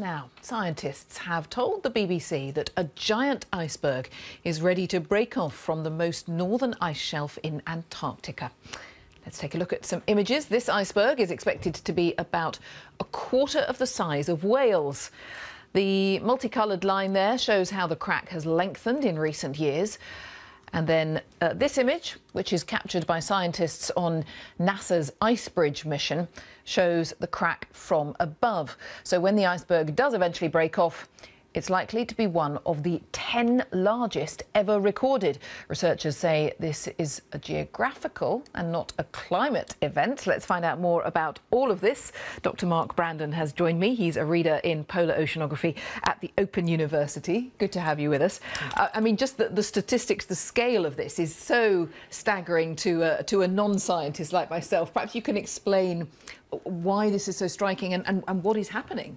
Now, scientists have told the BBC that a giant iceberg is ready to break off from the most northern ice shelf in Antarctica. Let's take a look at some images. This iceberg is expected to be about a quarter of the size of Wales. The multicoloured line there shows how the crack has lengthened in recent years. And then uh, this image, which is captured by scientists on NASA's IceBridge mission, shows the crack from above. So when the iceberg does eventually break off, it's likely to be one of the 10 largest ever recorded. Researchers say this is a geographical and not a climate event. Let's find out more about all of this. Dr. Mark Brandon has joined me. He's a reader in polar oceanography at the Open University. Good to have you with us. Uh, I mean, just the, the, statistics, the scale of this is so staggering to, uh, to a non-scientist like myself. Perhaps you can explain why this is so striking and, and, and what is happening.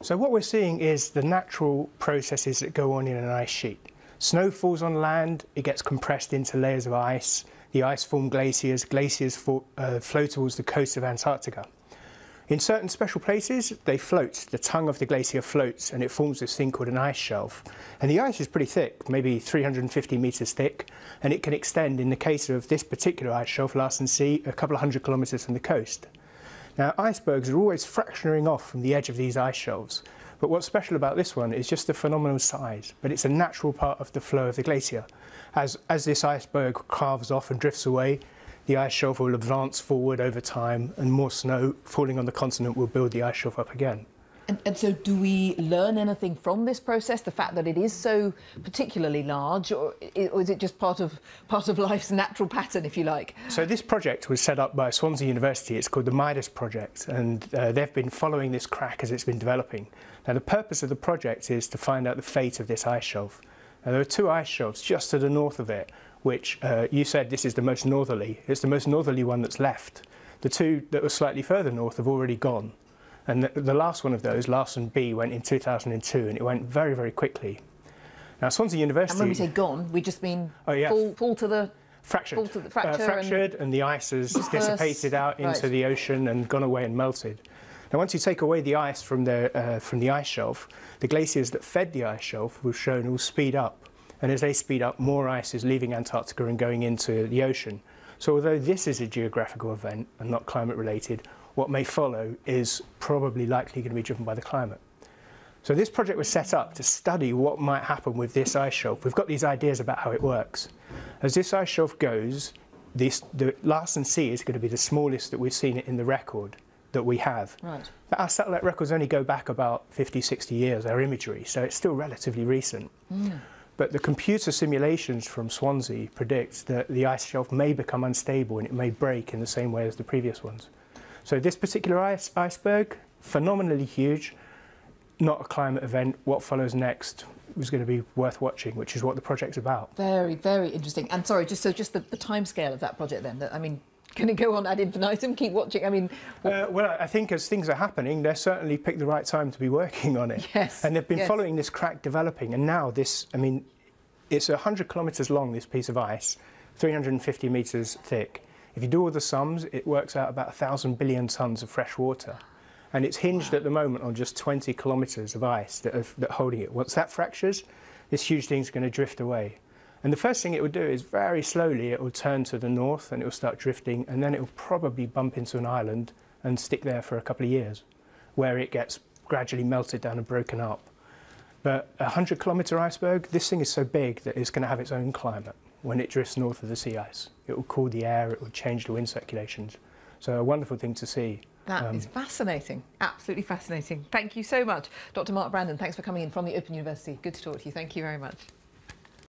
So what we're seeing is the natural processes that go on in an ice sheet. Snow falls on land, it gets compressed into layers of ice, the ice form glaciers, glaciers uh, flow towards the coast of Antarctica. In certain special places, they float. The tongue of the glacier floats and it forms this thing called an ice shelf. And the ice is pretty thick, maybe 350 metres thick, and it can extend, in the case of this particular ice shelf, Larsen C, a couple of hundred kilometres from the coast. Now, icebergs are always fracturing off from the edge of these ice shelves, but what's special about this one is just the phenomenal size, but it's a natural part of the flow of the glacier. As, as this iceberg calves off and drifts away, the ice shelf will advance forward over time and more snow falling on the continent will build the ice shelf up again. And, and, so, do we learn anything from this process? The fact that it is so particularly large, or, is it just part of part of life's natural pattern, if you like? So, this project was set up by Swansea University. It's called the Midas Project, and uh, they've been following this crack as it's been developing. Now, the purpose of the project is to find out the fate of this ice shelf. Now, there are two ice shelves just to the north of it, which uh, you said this is the most northerly. It's the most northerly one that's left. The two that were slightly further north have already gone. And the, the last one of those, Larsen B, went in 2002, and it went very, very quickly. Now, Swansea University... And when we say gone, we just mean oh, yeah. fall, fall to the... Fractured. To the fracture uh, fractured, and, and, the ice has dissipated out into right. the ocean and gone away and melted. Now, once you take away the ice from the, uh, from the ice shelf, the glaciers that fed the ice shelf, we've shown, will speed up. And as they speed up, more ice is leaving Antarctica and going into the ocean. So although this is a geographical event and not climate related, what may follow is probably likely going to be driven by the climate. So this project was set up to study what might happen with this ice shelf. We've got these ideas about how it works. As this ice shelf goes, this, the Larsen C is going to be the smallest that we've seen it in the record that we have. Right. But our satellite records only go back about 50, 60 years, our imagery, so it's still relatively recent. Mm. But the computer simulations from Swansea predict that the ice shelf may become unstable and it may break in the same way as the previous ones. So this particular ice, iceberg, phenomenally huge, not a climate event. What follows next was going to be worth watching, which is what the project's about. Very, very interesting. And sorry, just so just the, the time scale of that project then. That, I mean, can it go on ad infinitum? Keep watching. I mean, uh, well, I think as things are happening, they're certainly picked the right time to be working on it. Yes. And they've been yes. following this crack developing, and now this. I mean, it's 100 kilometres long. This piece of ice, 350 metres thick. If you do all the sums, it works out about 1,000 billion tonnes of fresh water. And it's hinged at the moment on just 20 kilometres of ice that are, that holding it. Once that fractures, this huge thing's going to drift away. And the first thing it will do is very slowly it will turn to the north and it will start drifting and then it will probably bump into an island and stick there for a couple of years where it gets gradually melted down and broken up. But a 100 kilometre iceberg, this thing is so big that it's going to have its own climate when it drifts north of the sea ice. It will cool the air, it will change the wind circulations. So a wonderful thing to see. That um, is fascinating, absolutely fascinating. Thank you so much. Dr Mark Brandon, thanks for coming in from the Open University. Good to talk to you. Thank you very much.